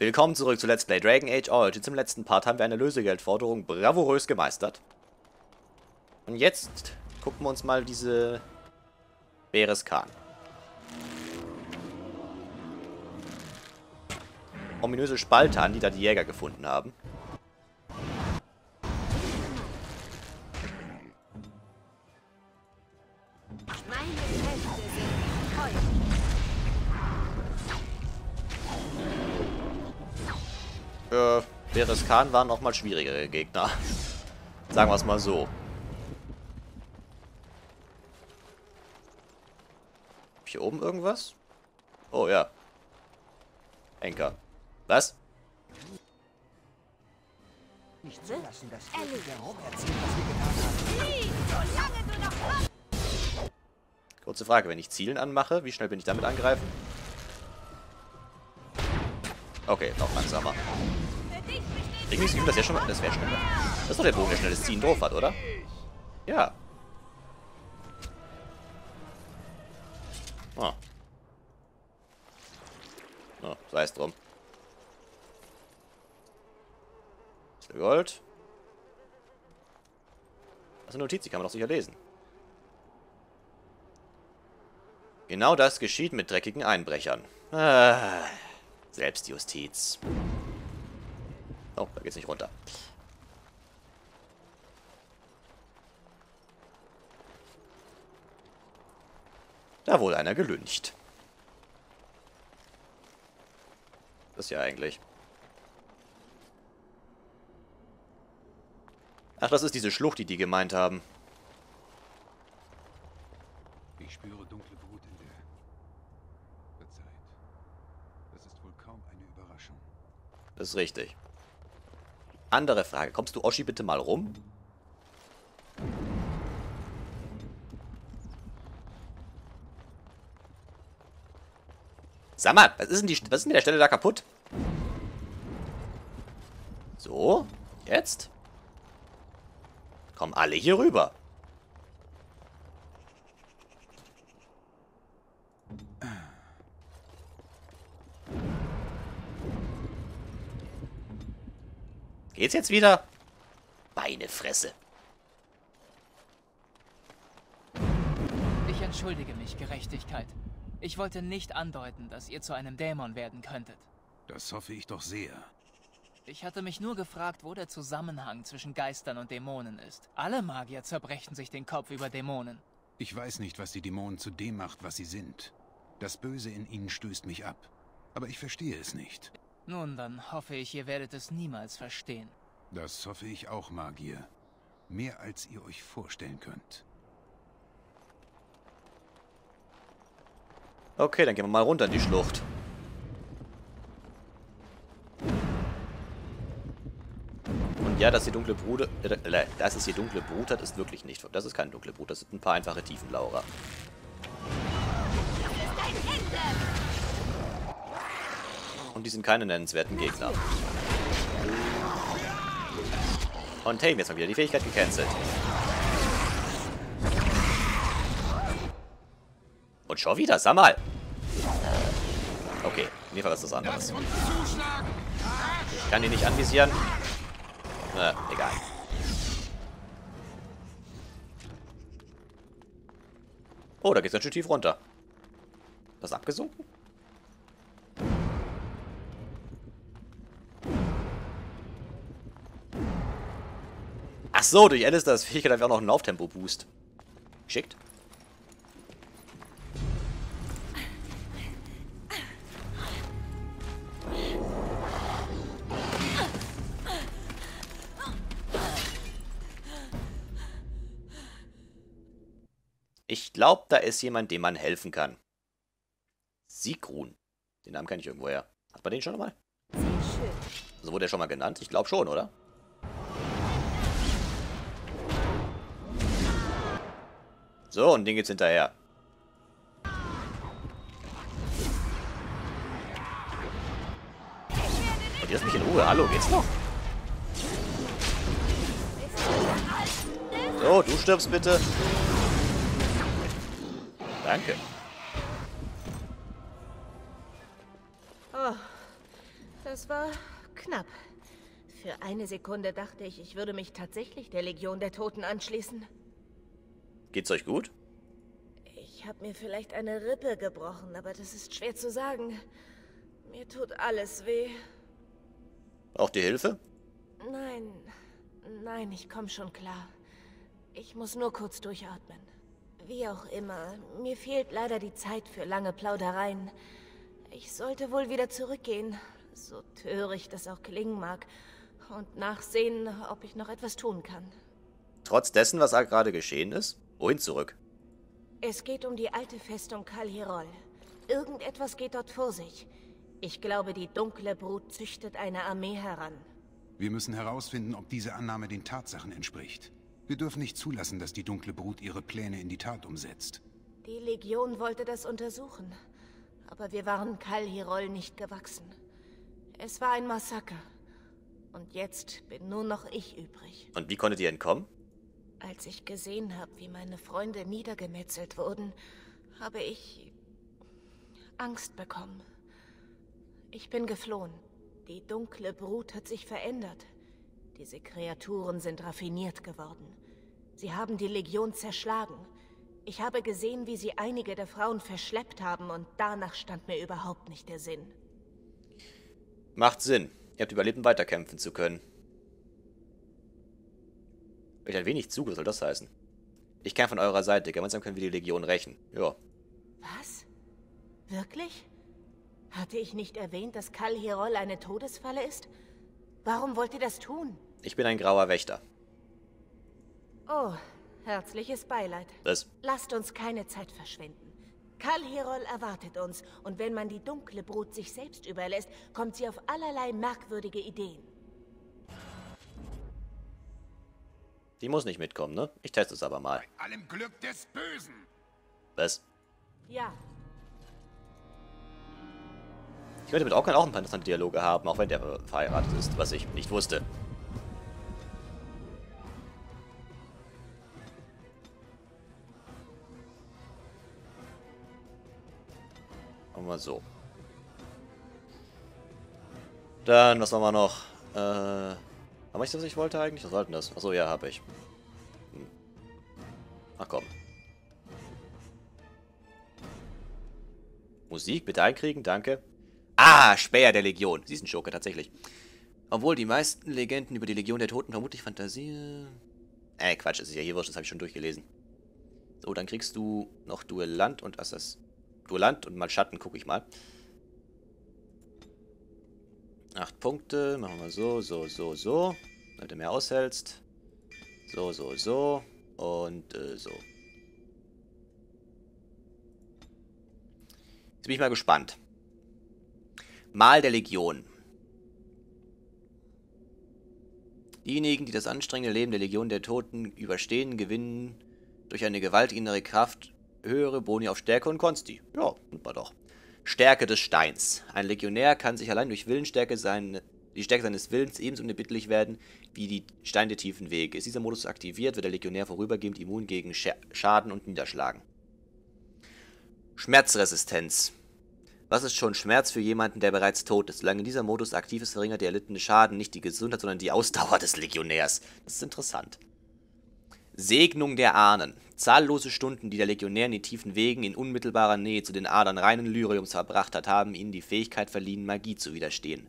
Willkommen zurück zu Let's Play Dragon Age Origins. Im letzten Part haben wir eine Lösegeldforderung bravourös gemeistert. Und jetzt gucken wir uns mal diese Beres Khan. Ominöse Spalte an, die da die Jäger gefunden haben. Beres Khan waren auch mal schwierigere Gegner. Sagen wir es mal so. Hier oben irgendwas? Oh ja. Enker. Was? Nicht dass Ellie. irgendwer herum erzählt, was wir getan haben. Kurze Frage, wenn ich Zielen anmache, wie schnell bin ich damit angreifen? Okay, noch langsamer. Irgendwie ist das das ja schon mal. Das wäre schneller. Das ist doch der Bogen, der schnelles Ziehen drauf hat, oder? Ja. Ah. Oh, sei es drum. Der Gold? Das ist eine Notiz, die kann man doch sicher lesen. Genau das geschieht mit dreckigen Einbrechern. Ah, Selbstjustiz. Oh, da geht's nicht runter. Da wohl einer gelüncht. Das ist ja eigentlich. Ach, das ist diese Schlucht, die die gemeint haben. Ich spüre dunkle Brut in der Verzeiht. Das ist wohl kaum eine Überraschung. Das ist richtig. Andere Frage. Kommst du Oschi bitte mal rum? Sag mal, was ist denn, die, was ist mit der Stelle da kaputt? So, jetzt? Kommen alle hier rüber. Geht's jetzt wieder? Meine Fresse. Ich entschuldige mich, Gerechtigkeit. Ich wollte nicht andeuten, dass ihr zu einem Dämon werden könntet. Das hoffe ich doch sehr. Ich hatte mich nur gefragt, wo der Zusammenhang zwischen Geistern und Dämonen ist. Alle Magier zerbrechen sich den Kopf über Dämonen. Ich weiß nicht, was die Dämonen zu dem macht, was sie sind. Das Böse in ihnen stößt mich ab. Aber ich verstehe es nicht. Nun, dann hoffe ich, ihr werdet es niemals verstehen. Das hoffe ich auch, Magier. Mehr als ihr euch vorstellen könnt. Okay, dann gehen wir mal runter in die Schlucht. Und ja, dass die dunkle Brut, äh, dass es hier dunkle Brut hat, ist wirklich nicht. Das ist keine dunkle Brut, das sind ein paar einfache Tiefenlaurer. Und die sind keine nennenswerten Gegner. Und hey, jetzt wir wieder die Fähigkeit gecancelt. Und schon wieder, sag mal. Okay, Fall ist das anderes. Ich kann die nicht anvisieren. Äh, egal. Oh, da geht's ganz schön tief runter. Das abgesunken? Ach so, durch Alistairs Fähigkeit haben wir auch noch einen Lauftempo-Boost. Geschickt. Ich glaube, da ist jemand, dem man helfen kann. Sigrun. Den Namen kenne ich irgendwoher. Hat man den schon mal? Also wurde er schon mal genannt? Ich glaube schon, oder? So, und den geht's hinterher. Und lass mich in Ruhe. Hallo, geht's noch? So, du stirbst bitte. Danke. Oh, Das war knapp. Für eine Sekunde dachte ich, ich würde mich tatsächlich der Legion der Toten anschließen. Geht's euch gut? Ich habe mir vielleicht eine Rippe gebrochen, aber das ist schwer zu sagen. Mir tut alles weh. Auch die Hilfe? Nein, nein, ich komme schon klar. Ich muss nur kurz durchatmen. Wie auch immer, mir fehlt leider die Zeit für lange Plaudereien. Ich sollte wohl wieder zurückgehen, so töricht das auch klingen mag, und nachsehen, ob ich noch etwas tun kann. Trotz dessen, was gerade geschehen ist? Wohin zurück? Es geht um die alte Festung Kalhirol. Irgendetwas geht dort vor sich. Ich glaube, die dunkle Brut züchtet eine Armee heran. Wir müssen herausfinden, ob diese Annahme den Tatsachen entspricht. Wir dürfen nicht zulassen, dass die dunkle Brut ihre Pläne in die Tat umsetzt. Die Legion wollte das untersuchen, aber wir waren Kalhirol nicht gewachsen. Es war ein Massaker. Und jetzt bin nur noch ich übrig. Und wie konntet ihr entkommen? Als ich gesehen habe, wie meine Freunde niedergemetzelt wurden, habe ich Angst bekommen. Ich bin geflohen. Die dunkle Brut hat sich verändert. Diese Kreaturen sind raffiniert geworden. Sie haben die Legion zerschlagen. Ich habe gesehen, wie sie einige der Frauen verschleppt haben und danach stand mir überhaupt nicht der Sinn. Macht Sinn. Ihr habt überlebt, um weiterkämpfen zu können. Euch ein wenig Zug, was soll das heißen? Ich kämpfe an eurer Seite. Gemeinsam können wir die Legion rächen. Ja. Was? Wirklich? Hatte ich nicht erwähnt, dass Kal Hirol eine Todesfalle ist? Warum wollt ihr das tun? Ich bin ein grauer Wächter. Oh, herzliches Beileid. Was? Lasst uns keine Zeit verschwenden. Kal Hirol erwartet uns, und wenn man die dunkle Brut sich selbst überlässt, kommt sie auf allerlei merkwürdige Ideen. Die muss nicht mitkommen, ne? Ich teste es aber mal. Allem Glück des Bösen! Was? Ja, Ich werde mit Orkan auch ein paar interessante Dialoge haben, auch wenn der verheiratet ist, was ich nicht wusste. Machen wir so. Dann, was haben wir noch? Äh, habe ich das, was ich wollte eigentlich? Was sollten das? Achso, ja, habe ich. Hm. Ach komm. Musik bitte einkriegen, danke. Ah, Späher der Legion. Sie ist ein Schurke, tatsächlich. Obwohl die meisten Legenden über die Legion der Toten vermutlich Fantasie... Äh, Quatsch, das ist ja hier wurscht, das habe ich schon durchgelesen. So, dann kriegst du noch Duellant und Assass... Duellant und mal Schatten, gucke ich mal. Acht Punkte, machen wir so, so, so, so. Damit du mehr aushältst. So, so, so. Und äh, so. Jetzt bin ich mal gespannt. Mal der Legion. Diejenigen, die das anstrengende Leben der Legion der Toten überstehen, gewinnen durch eine gewaltige innere Kraft höhere Boni auf Stärke und Konsti. Ja, nimmt man doch. Stärke des Steins. Ein Legionär kann sich allein durch Willensstärke sein, die Stärke seines Willens ebenso unerbittlich werden wie die Steine der tiefen Wege. Ist dieser Modus aktiviert, wird der Legionär vorübergehend immun gegen Schaden und Niederschlagen. Schmerzresistenz. Was ist schon Schmerz für jemanden, der bereits tot ist? Solange dieser Modus aktiv ist, verringert der erlittene Schaden nicht die Gesundheit, sondern die Ausdauer des Legionärs. Das ist interessant. Segnung der Ahnen. Zahllose Stunden, die der Legionär in den tiefen Wegen in unmittelbarer Nähe zu den Adern reinen Lyriums verbracht hat, haben ihnen die Fähigkeit verliehen, Magie zu widerstehen.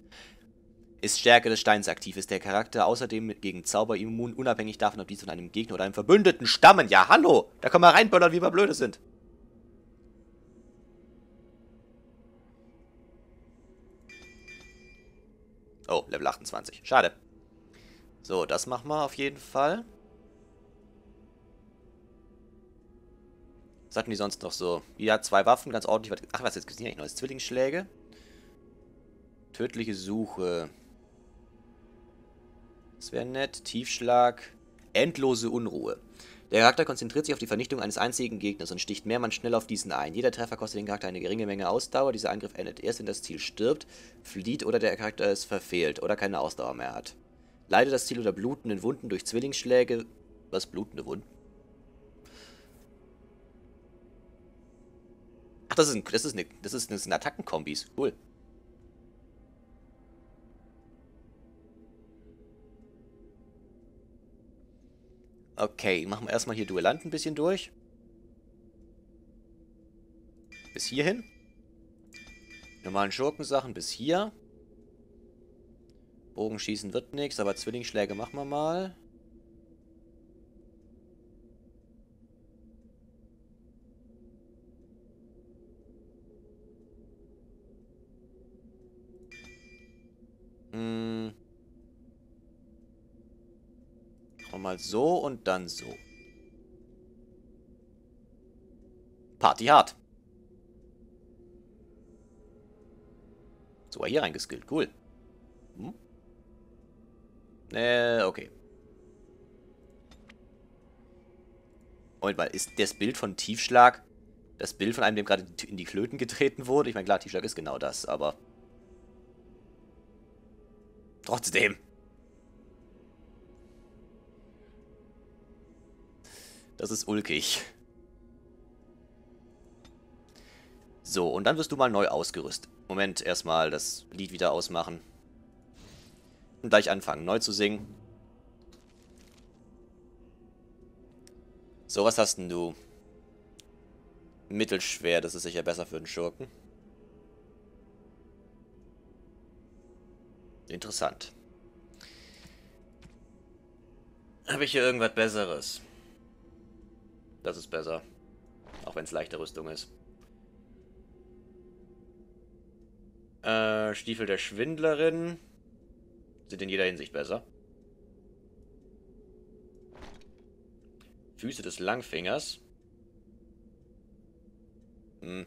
Ist Stärke des Steins aktiv, ist der Charakter außerdem gegen Zauber immun, unabhängig davon, ob dies von einem Gegner oder einem Verbündeten stammen. Ja, hallo! Da können wir reinböllern, wie wir blöde sind. Oh, Level 28. Schade. So, das machen wir auf jeden Fall. Was hatten die sonst noch so? Ja, zwei Waffen, ganz ordentlich. Ach, was, jetzt gibt es nicht neues? Zwillingsschläge. Tödliche Suche. Das wäre nett. Tiefschlag. Endlose Unruhe. Der Charakter konzentriert sich auf die Vernichtung eines einzigen Gegners und sticht mehrmals schnell auf diesen ein. Jeder Treffer kostet den Charakter eine geringe Menge Ausdauer. Dieser Angriff endet erst, wenn das Ziel stirbt, flieht oder der Charakter es verfehlt oder keine Ausdauer mehr hat. Leidet das Ziel unter blutenden Wunden durch Zwillingsschläge. Was blutende Wunden? Ach, das ist ein, das ist eine, das ist, das sind Attackenkombis. Cool. Okay, machen wir erstmal hier Duellant ein bisschen durch. Bis hierhin. Normalen Schurkensachen bis hier. Bogenschießen wird nichts, aber Zwillingsschläge machen wir mal. Machen wir mal so und dann so. Party hart. So, hier reingeskillt. Cool. Hm? Äh, okay. Moment mal, ist das Bild von Tiefschlag das Bild von einem, dem gerade in die Klöten getreten wurde? Ich meine, klar, Tiefschlag ist genau das, aber... Trotzdem. Das ist ulkig. So, und dann wirst du mal neu ausgerüstet. Moment, erstmal das Lied wieder ausmachen. Und gleich anfangen, neu zu singen. So, was hast denn du? Mittelschwer, das ist sicher besser für den Schurken. Interessant. Habe ich hier irgendwas Besseres? Das ist besser. Auch wenn es leichte Rüstung ist. Äh, Stiefel der Schwindlerin. Sind in jeder Hinsicht besser. Füße des Langfingers. Hm.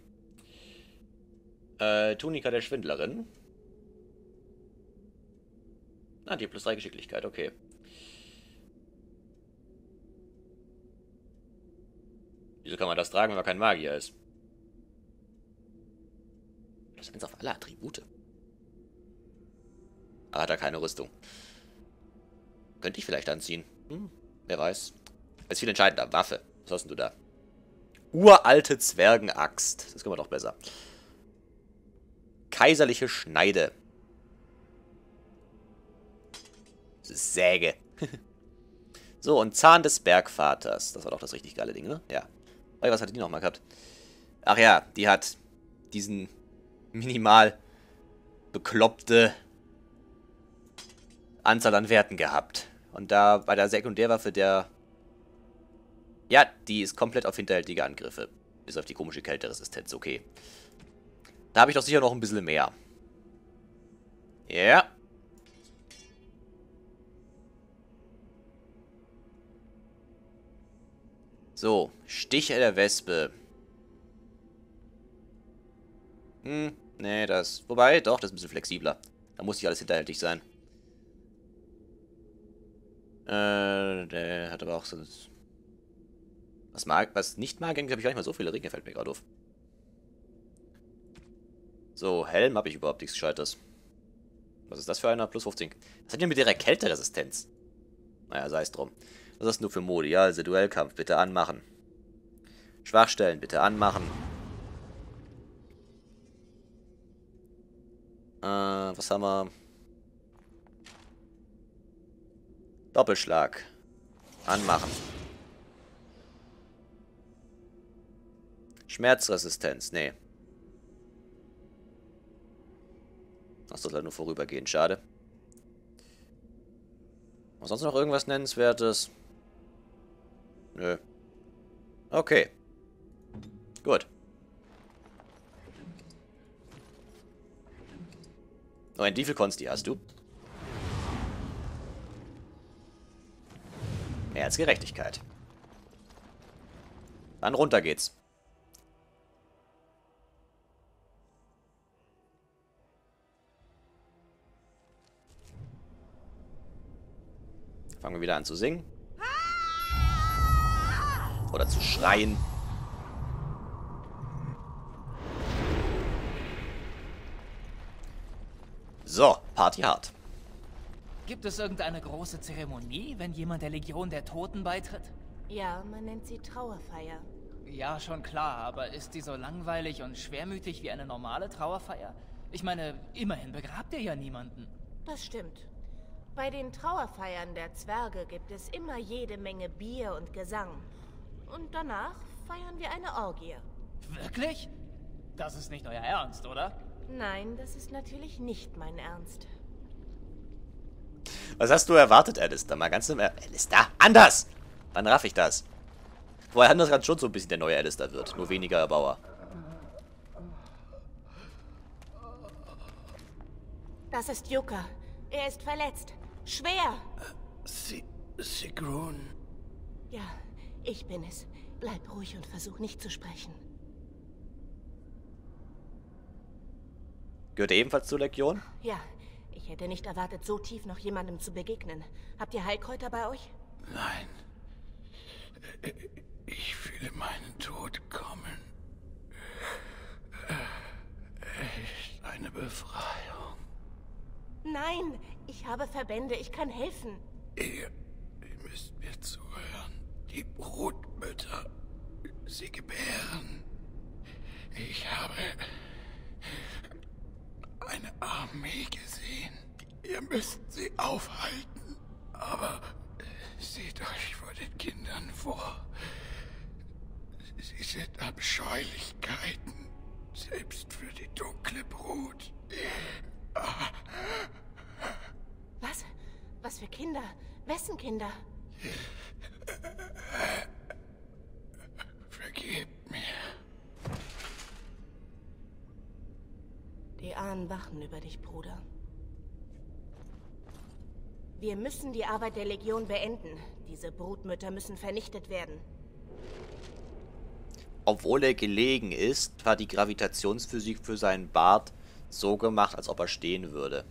Äh, Tunika der Schwindlerin. Ah, die plus 3 Geschicklichkeit, okay. Wieso kann man das tragen, wenn man kein Magier ist? Plus 1 auf alle Attribute. Aber hat er keine Rüstung. Könnte ich vielleicht anziehen. Hm, wer weiß. Ist viel entscheidender. Waffe. Was hast denn du da? Uralte Zwergenaxt. Das können wir doch besser. Kaiserliche Schneide. Säge. so, und Zahn des Bergvaters. Das war doch das richtig geile Ding, ne? Ja. Oh, was hatte die nochmal gehabt? Ach ja, die hat diesen minimal bekloppte Anzahl an Werten gehabt. Und da bei der Sekundärwaffe der ja, die ist komplett auf hinterhältige Angriffe. Bis auf die komische Kälteresistenz, okay. Da habe ich doch sicher noch ein bisschen mehr. Ja. So, Stich der Wespe. Hm, nee, das... Wobei, doch, das ist ein bisschen flexibler. Da muss nicht alles hinterhältig sein. Äh, der hat aber auch so was, mag, was nicht mag, habe ich gar nicht mal so viele Ringe, fällt mir gerade auf. So, Helm habe ich überhaupt nichts Gescheites. Was ist das für einer? Plus 15. Was hat denn mit ihrer Kälteresistenz? Naja, sei es drum. Was ist nur für Modi? Ja, also Duellkampf, bitte anmachen. Schwachstellen, bitte anmachen. Äh, was haben wir? Doppelschlag. Anmachen. Schmerzresistenz, nee. Das leider nur vorübergehend, schade. Was sonst noch irgendwas Nennenswertes? Nö. Okay. Gut. Moment, wie viel hast du? Mehr als Gerechtigkeit. Dann runter geht's. Fangen wir wieder an zu singen. Oder zu schreien. So, Party hart. Gibt es irgendeine große Zeremonie, wenn jemand der Legion der Toten beitritt? Ja, man nennt sie Trauerfeier. Ja, schon klar, aber ist die so langweilig und schwermütig wie eine normale Trauerfeier? Ich meine, immerhin begrabt ihr ja niemanden. Das stimmt. Bei den Trauerfeiern der Zwerge gibt es immer jede Menge Bier und Gesang. Und danach feiern wir eine Orgie. Wirklich? Das ist nicht euer Ernst, oder? Nein, das ist natürlich nicht mein Ernst. Was hast du erwartet, Alistair? Mal ganz im er Alistair, anders! Dann raff ich das. Wobei anders gerade schon so ein bisschen der neue Alistair wird. Nur weniger Bauer. Das ist Yuka. Er ist verletzt. Schwer. Sie, Sigrun. Ja, ich bin es. Bleib ruhig und versuch nicht zu sprechen. Gehört er ebenfalls zur Legion? Ja, ich hätte nicht erwartet, so tief noch jemandem zu begegnen. Habt ihr Heilkräuter bei euch? Nein. Ich fühle meinen Tod kommen. Es ist eine Befreiung. Nein, ich habe Verbände, ich kann helfen. Ihr. Die Brutmütter, sie gebären. Ich habe eine Armee gesehen. Ihr müsst sie aufhalten. Aber seht euch vor den Kindern vor. Sie sind Abscheulichkeiten. Selbst für die dunkle Brut. Was? Was für Kinder? Wessen Kinder? Vergebt mir. Die Ahnen wachen über dich, Bruder. Wir müssen die Arbeit der Legion beenden. Diese Brutmütter müssen vernichtet werden. Obwohl er gelegen ist, war die Gravitationsphysik für seinen Bart so gemacht, als ob er stehen würde.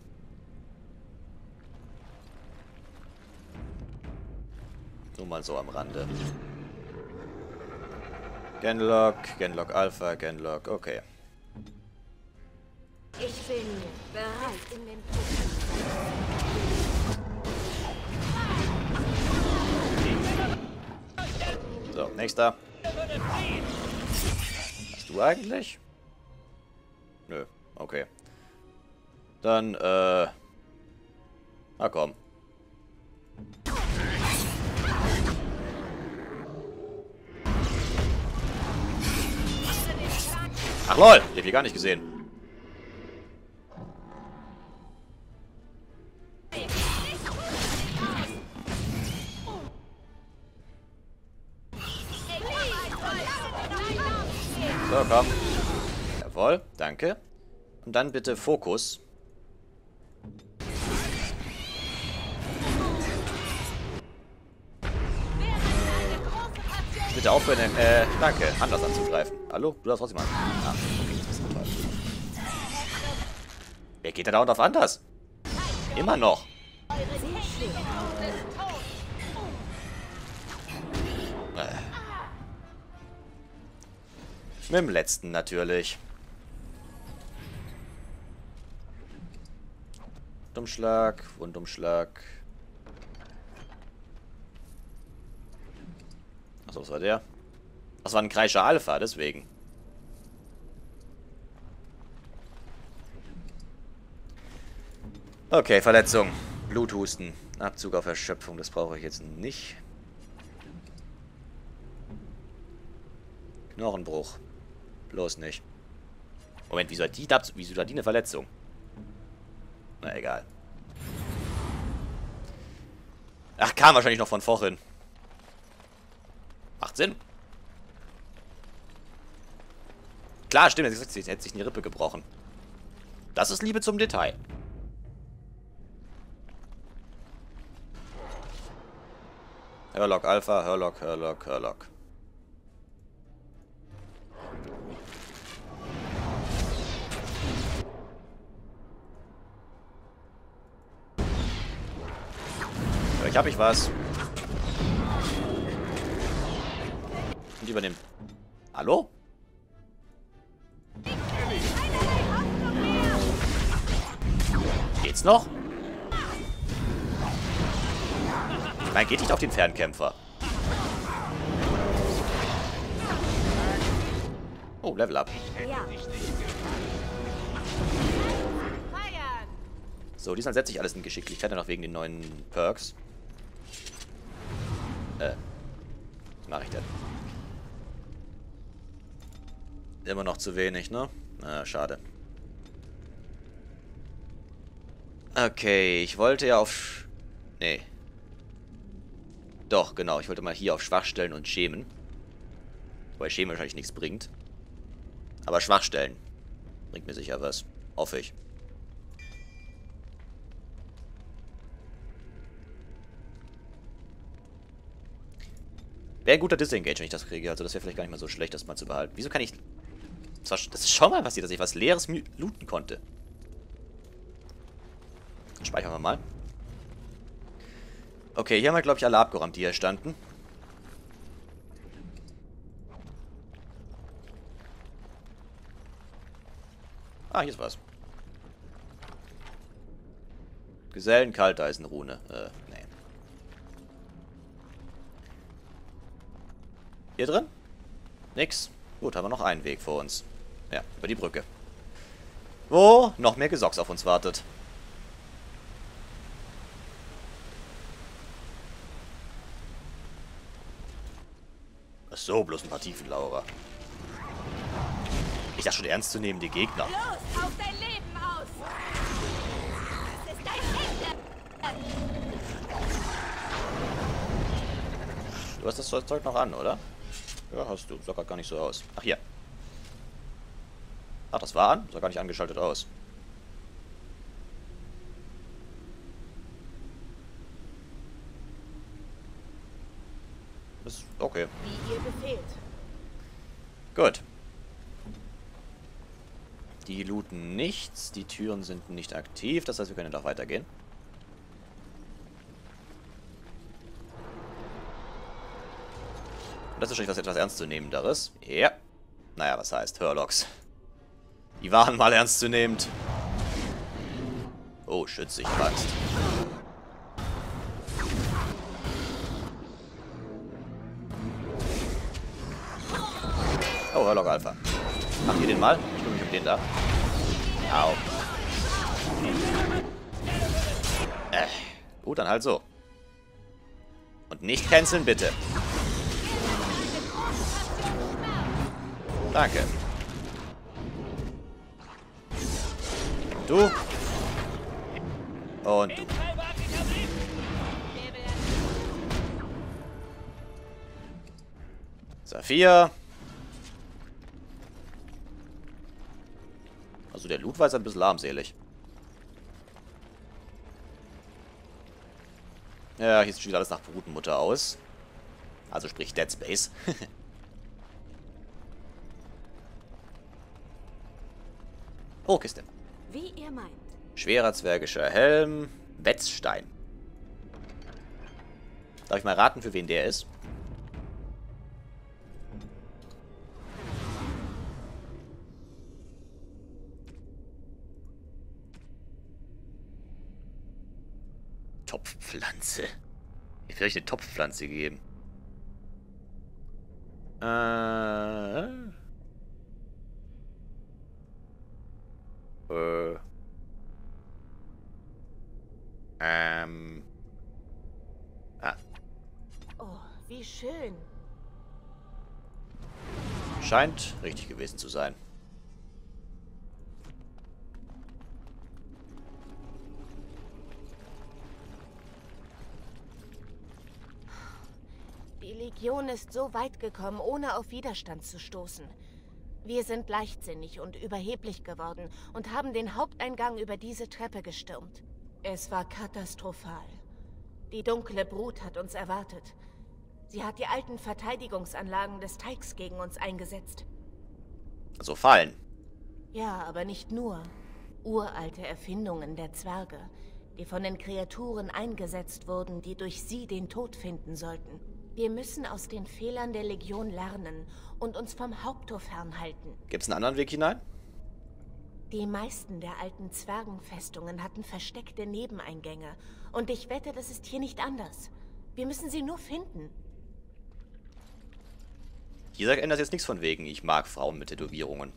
Nur mal so am Rande. Genlock, Genlock Alpha, Genlock, okay. Ich bin bereit in den. So, nächster. Hast du eigentlich? Nö, okay. Dann, äh... Na komm. Ach lol, die hab ich gar nicht gesehen. So, komm. Jawohl, danke. Und dann bitte Fokus. Bitte aufhören, äh, danke, anders anzugreifen. Hallo? Du darfst trotzdem an. Ah, okay, das ist toll. Wer geht da dauernd auf anders? Immer noch. Äh. Mit dem letzten natürlich. Wundumschlag, Wundumschlag. Achso, was war der? Das war ein Kreischer Alpha, deswegen. Okay, Verletzung. Bluthusten. Abzug auf Erschöpfung, das brauche ich jetzt nicht. Knochenbruch. Bloß nicht. Moment, wieso hat die, wieso hat die eine Verletzung? Na egal. Ach, kam wahrscheinlich noch von vorhin. Macht Sinn. Klar, stimmt, jetzt hätte sich die Rippe gebrochen. Das ist Liebe zum Detail. Hörlock Alpha, Hörlock, Hörlock, Hörlock. Vielleicht habe ich was. Und übernehmen. Hallo? Geht's noch? Nein, geht nicht auf den Fernkämpfer. Oh, Level up. So, diesmal setze ich alles in Geschicklichkeit, dann auch wegen den neuen Perks. Äh. Was mache ich denn? Immer noch zu wenig, ne? Na, schade. Okay, ich wollte ja auf... Nee. Doch, genau. Ich wollte mal hier auf Schwachstellen und Schemen. Wobei Schemen wahrscheinlich nichts bringt. Aber Schwachstellen. Bringt mir sicher was. Hoffe ich. Wäre ein guter Disengage, wenn ich das kriege. Also das wäre vielleicht gar nicht mal so schlecht, das mal zu behalten. Wieso kann ich... Das ist schon mal passiert, dass ich was Leeres looten konnte. Speichern wir mal. Okay, hier haben wir, glaube ich, alle abgeräumt, die hier standen. Ah, hier ist was. Gesellen Kalteisenrune. Äh, nee. Hier drin? Nix. Gut, haben wir noch einen Weg vor uns. Ja, über die Brücke. Wo noch mehr Gesocks auf uns wartet. Ach so, bloß ein paar Tiefenlaurer. Ich dachte schon ernst zu nehmen, die Gegner. Los, auf dein Leben aus! Das ist dein Ende! Du hast das Zeug noch an, oder? Ja, hast du. Sah gar nicht so aus. Ach, hier. Ach, das war an? Sah gar nicht angeschaltet aus. Ist okay. Wie ihr befehlt. Gut. Die looten nichts. Die Türen sind nicht aktiv. Das heißt, wir können doch weitergehen. Und das ist wahrscheinlich was etwas ernstzunehmenderes. Ja. Naja, was heißt Hurlocks? Die waren mal ernstzunehmend. Oh, schütze ich fast. Oh, Hurlock Alpha. Macht ihr den mal? Ich kümmere mich um den da. Au. Äh, gut, dann halt so. Und nicht canceln, bitte. Danke. Du. Und du. Saphir. Also der Loot war jetzt ein bisschen armselig. Ja, hier sieht alles nach Brutenmutter aus. Also sprich Dead Space. oh, Kiste. Wie ihr meint. Schwerer zwergischer Helm. Wetzstein. Darf ich mal raten, für wen der ist? Topfpflanze. Ich will euch eine Topfpflanze geben. Äh. Äh. Ähm. Ah. Oh, wie schön. Scheint richtig gewesen zu sein. Die Legion ist so weit gekommen, ohne auf Widerstand zu stoßen. Wir sind leichtsinnig und überheblich geworden und haben den Haupteingang über diese Treppe gestürmt. Es war katastrophal. Die dunkle Brut hat uns erwartet. Sie hat die alten Verteidigungsanlagen des Teigs gegen uns eingesetzt. Also fallen. Ja, aber nicht nur. Uralte Erfindungen der Zwerge, die von den Kreaturen eingesetzt wurden, die durch sie den Tod finden sollten. Wir müssen aus den Fehlern der Legion lernen und uns vom Haupttor fernhalten. Gibt's einen anderen Weg hinein? Die meisten der alten Zwergenfestungen hatten versteckte Nebeneingänge. Und ich wette, das ist hier nicht anders. Wir müssen sie nur finden. Hier sagt ändert jetzt nichts von wegen. Ich mag Frauen mit Tätowierungen.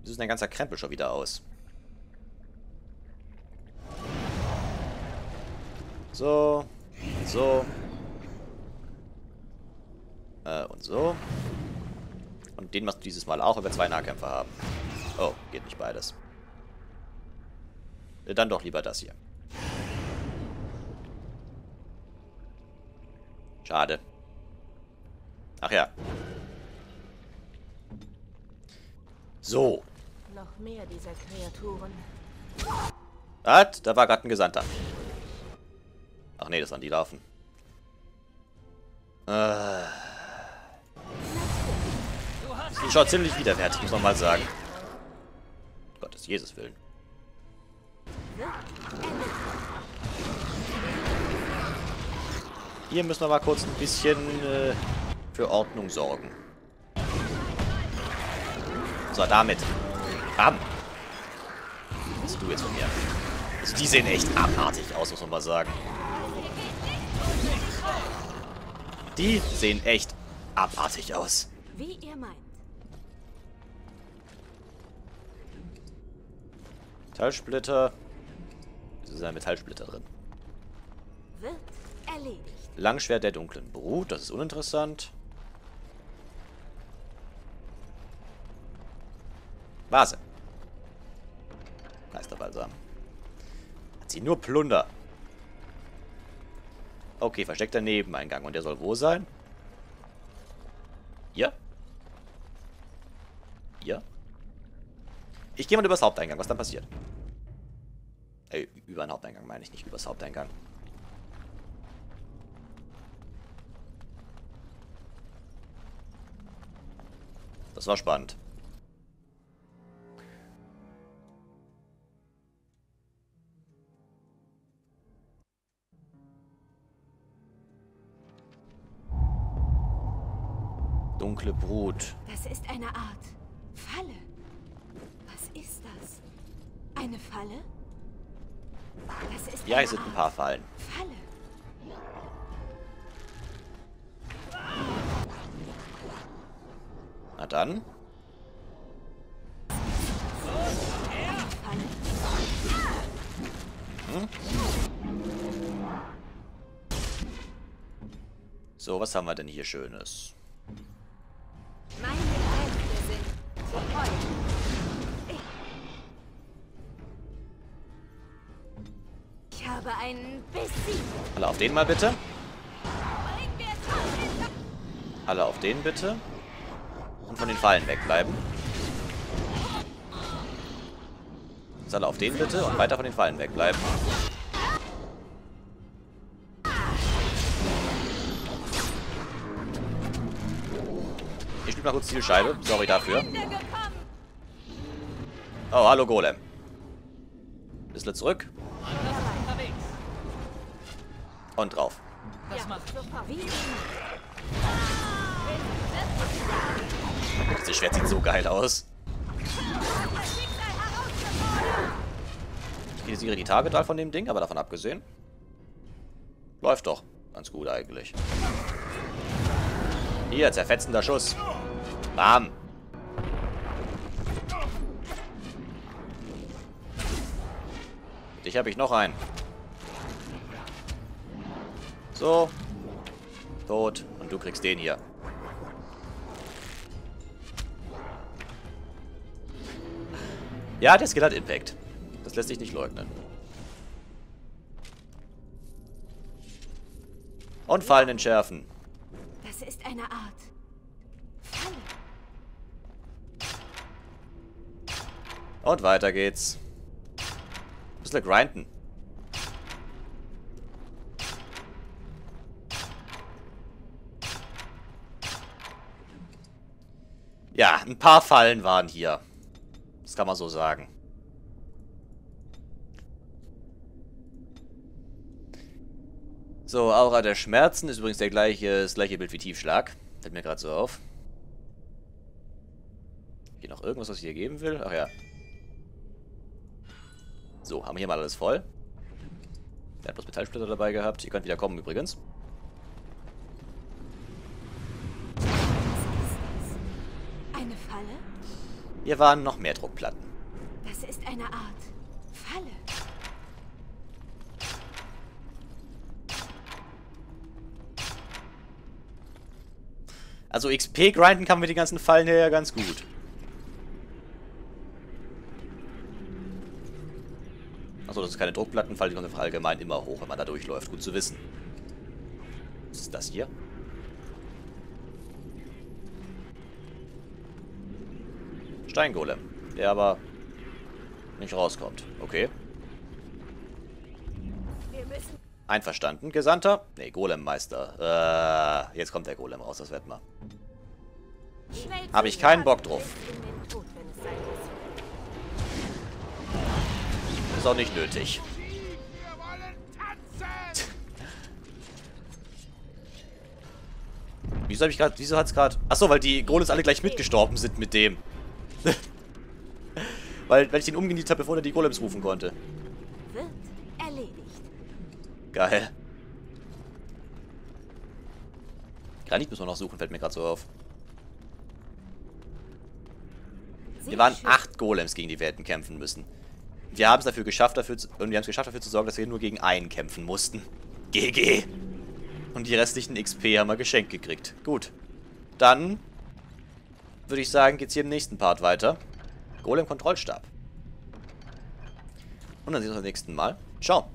Wieso ist denn ein ganzer Krempel schon wieder aus? So, so. Äh, und so. Und den machst du dieses Mal auch, weil wir zwei Nahkämpfer haben. Oh, geht nicht beides. Äh, Dann doch lieber das hier. Schade. Ach ja. So. Noch mehr dieser Kreaturen. Was? Da war gerade ein Gesandter. Ach nee, das waren die Laufen. Äh. Die schaut ziemlich widerwärtig, muss man mal sagen. Gottes Jesus Willen. Hier müssen wir mal kurz ein bisschen äh, für Ordnung sorgen. So, damit. Bam. Was du jetzt von mir? Also die sehen echt abartig aus, muss man mal sagen. Die sehen echt abartig aus. Wie ihr meint. Metallsplitter. Es ist ein Metallsplitter drin. Wird erledigt. Langschwert der dunklen Brut, das ist uninteressant. Vase. Meisterbalsam. Hat sie nur Plunder. Okay, versteckter Nebeneingang. Und der soll wo sein? Hier? Hier? Ich gehe mal übers Haupteingang. Was dann passiert? Ey, über den Haupteingang meine ich nicht, übers Haupteingang. Das war spannend. Dunkle Brut. Das ist eine Art Falle. Was ist das? Eine Falle? Das ist Ja, hier sind ein paar Fallen. Falle. Na dann. Falle. So, was haben wir denn hier Schönes? Habe einen besiegt. Alle auf den mal bitte. Alle auf den bitte. Und von den Fallen wegbleiben. Jetzt alle auf den bitte und weiter von den Fallen wegbleiben. Ich spiele mal kurz Zielscheibe. Sorry dafür. Oh, hallo Golem. Bisschen zurück. Und drauf. Das macht. Dieses Schwert sieht so geil aus. Ich kritisiere die Tagetal von dem Ding, aber davon abgesehen. Läuft doch. Ganz gut eigentlich. Hier, zerfetzender Schuss. Bam. Dich habe ich noch einen. So. Tot. Und du kriegst den hier. Ja, der Skill hat Impact. Das lässt sich nicht leugnen. Und Fallen entschärfen. Das ist eine Art. Und weiter geht's. Bisschen grinden. Ja, ein paar Fallen waren hier. Das kann man so sagen. So, Aura der Schmerzen ist übrigens der gleiche, das gleiche Bild wie Tiefschlag. Fällt mir gerade so auf. Hier noch irgendwas, was ich hier geben will? Ach ja. So, haben wir hier mal alles voll. Der hat bloß Metallsplitter dabei gehabt. Ihr könnt wieder kommen übrigens. Falle? Hier waren noch mehr Druckplatten. Das ist eine Art Falle. Also XP grinden kann man mit den ganzen Fallen her ja ganz gut. Achso, das ist keine Druckplattenfalle, die kommt einfach allgemein immer hoch, wenn man da durchläuft. Gut zu wissen. Was ist das hier? Steingolem. Der aber nicht rauskommt. Okay. Einverstanden, Gesandter? Nee, Golemmeister. Äh, jetzt kommt der Golem raus, das wetten wir. schnell Hab zu ich keinen Bock drauf. es. Ist auch nicht nötig. Wieso habe ich gerade, wieso hat's gerade... Achso, weil die Golems alle gleich mitgestorben sind mit dem. weil, weil ich den umgenietet habe, bevor er die Golems rufen konnte. Wird erledigt. Geil. Granit müssen wir noch suchen, fällt mir gerade so auf. Sehr Wir waren schön. acht Golems, gegen die wir hätten kämpfen müssen. Wir haben es dafür geschafft, dafür zu, und wir haben es geschafft, dafür zu sorgen, dass wir nur gegen einen kämpfen mussten. GG. Und die restlichen XP haben wir geschenkt gekriegt. Gut. Dann würde ich sagen, geht's hier im nächsten Part weiter. Golem-Kontrollstab. Und dann sehen wir uns beim nächsten Mal. Ciao.